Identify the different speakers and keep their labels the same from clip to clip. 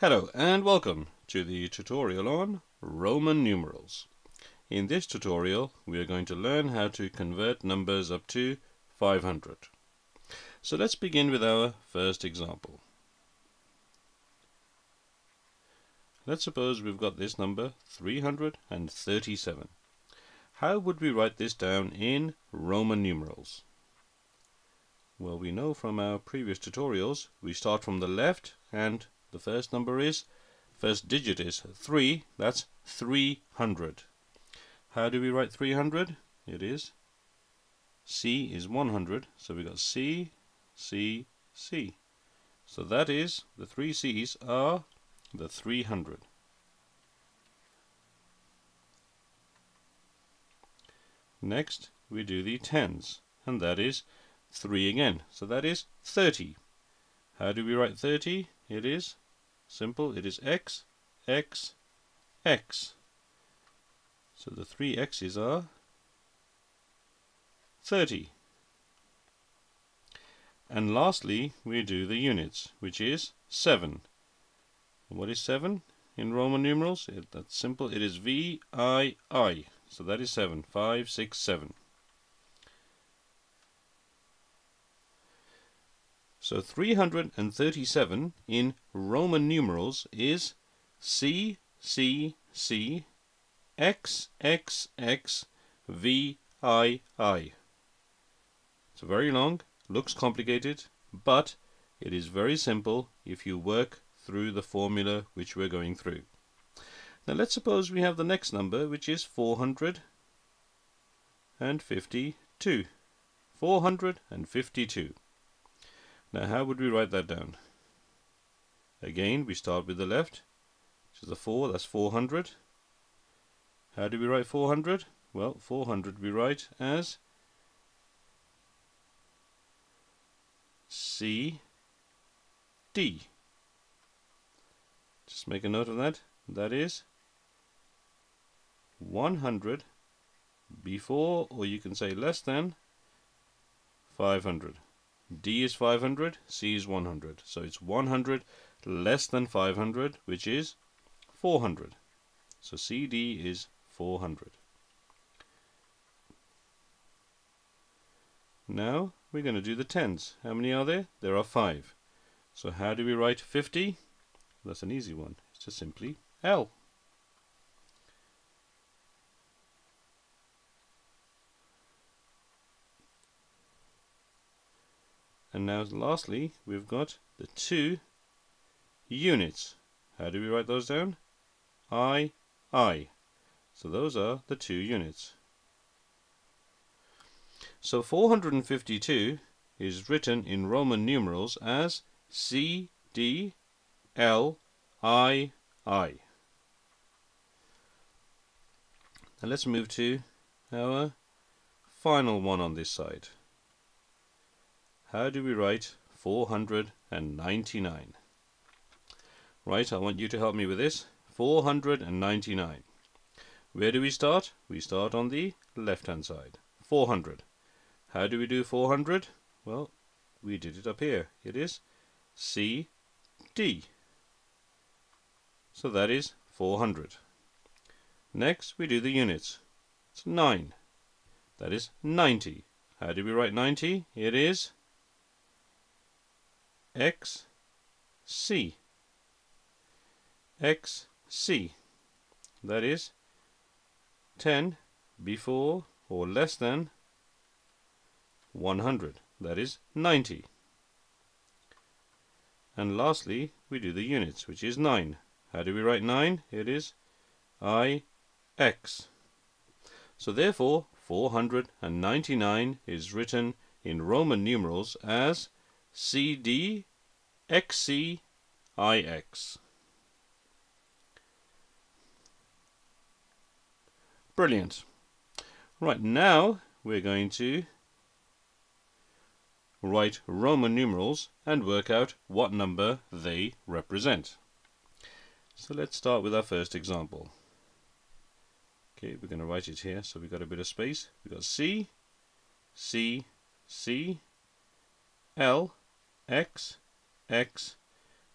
Speaker 1: Hello and welcome to the tutorial on Roman numerals. In this tutorial we are going to learn how to convert numbers up to 500. So let's begin with our first example. Let's suppose we've got this number 337. How would we write this down in Roman numerals? Well, we know from our previous tutorials we start from the left and the first number is, first digit is 3, that's 300. How do we write 300? It is C is 100, so we got C, C, C. So that is, the three C's are the 300. Next, we do the tens, and that is 3 again. So that is 30. How do we write 30? It is simple. It is x, x, x. So the three x's are 30. And lastly, we do the units, which is 7. what is 7 in Roman numerals? It, that's simple. It is V, I, I. So that is 7. 5, 6, 7. So 337 in Roman numerals is C, C, C, X, X, X, V, I, I. It's very long, looks complicated, but it is very simple if you work through the formula which we're going through. Now let's suppose we have the next number, which is 452. 452. Now how would we write that down? Again, we start with the left, which is the 4, that's 400. How do we write 400? Well, 400 we write as C D. Just make a note of that. That is 100 before, or you can say less than, 500. D is 500, C is 100. So it's 100 less than 500, which is 400. So CD is 400. Now we're going to do the tens. How many are there? There are five. So how do we write 50? That's an easy one. It's just simply L. And now lastly, we've got the two units. How do we write those down? I, I. So those are the two units. So 452 is written in Roman numerals as C, D, L, I, I. Now let's move to our final one on this side. How do we write 499? Right, I want you to help me with this. 499. Where do we start? We start on the left-hand side. 400. How do we do 400? Well, we did it up here. It is C, D. So that is 400. Next, we do the units. It's 9. That is 90. How do we write 90? It is x c. X c. That is 10 before or less than 100 that is 90 and lastly we do the units which is 9 how do we write 9 it is i x. So therefore 499 is written in Roman numerals as CD XC IX. Brilliant. Right, now we're going to write Roman numerals and work out what number they represent. So let's start with our first example. Okay, we're going to write it here so we've got a bit of space. We've got C, C, C, L, X, X,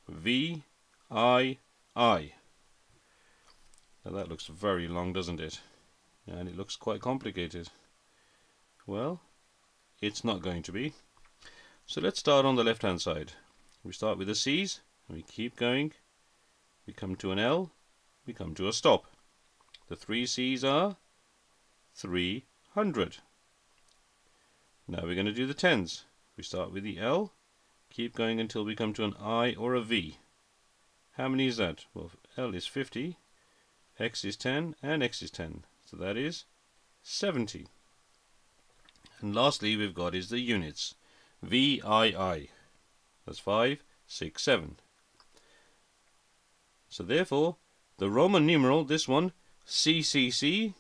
Speaker 1: V, I, I. Now that looks very long, doesn't it? And it looks quite complicated. Well, it's not going to be. So let's start on the left hand side. We start with the C's, we keep going. We come to an L, we come to a stop. The three C's are 300. Now we're going to do the tens. We start with the L, keep going until we come to an I or a V. How many is that? Well, L is 50, X is 10, and X is 10. So that is 70. And lastly, we've got is the units. VII. That's 5, 6, 7. So therefore, the Roman numeral, this one, CCC,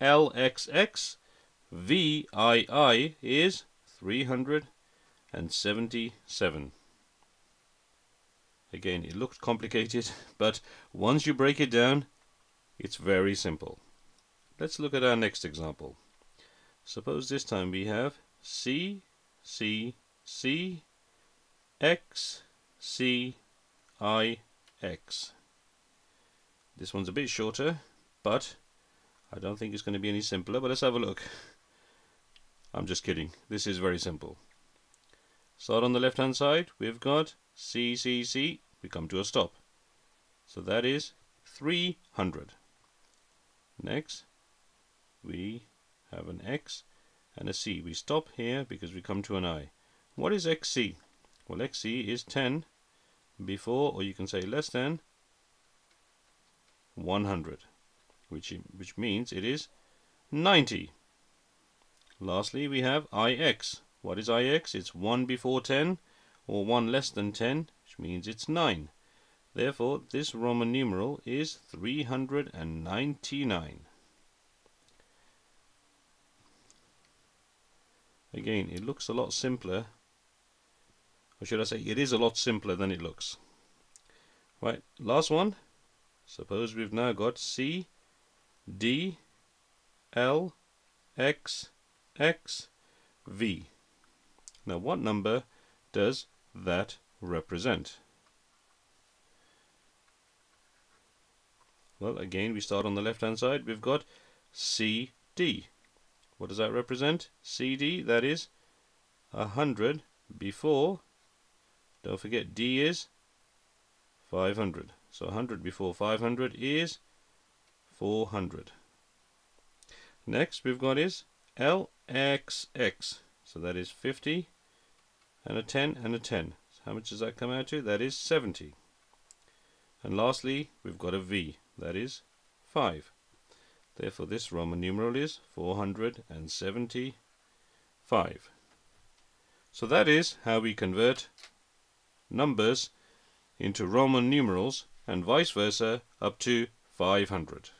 Speaker 1: LXX, VII is 377. Again, it looks complicated, but once you break it down, it's very simple. Let's look at our next example. Suppose this time we have C, C, C, X, C, I, X. This one's a bit shorter, but I don't think it's going to be any simpler, but let's have a look. I'm just kidding. This is very simple. Start on the left hand side. We've got C, C, C. We come to a stop. So that is 300. Next, we have an X and a C. We stop here because we come to an I. What is XC? Well, XC is 10 before, or you can say less than, 100, which, which means it is 90. Lastly, we have IX. What is IX? It's 1 before 10 or 1 less than 10, which means it's 9. Therefore, this Roman numeral is 399. Again, it looks a lot simpler, or should I say, it is a lot simpler than it looks. Right, last one. Suppose we've now got C, D, L, X, X, V. Now what number does that represent? Well, again, we start on the left-hand side. We've got CD. What does that represent? CD, that is 100 before, don't forget D is 500. So 100 before 500 is 400. Next we've got is LXX. So that is 50 and a 10 and a 10. So how much does that come out to? That is 70. And lastly, we've got a V. That is 5. Therefore, this Roman numeral is 475. So that is how we convert numbers into Roman numerals and vice versa up to 500.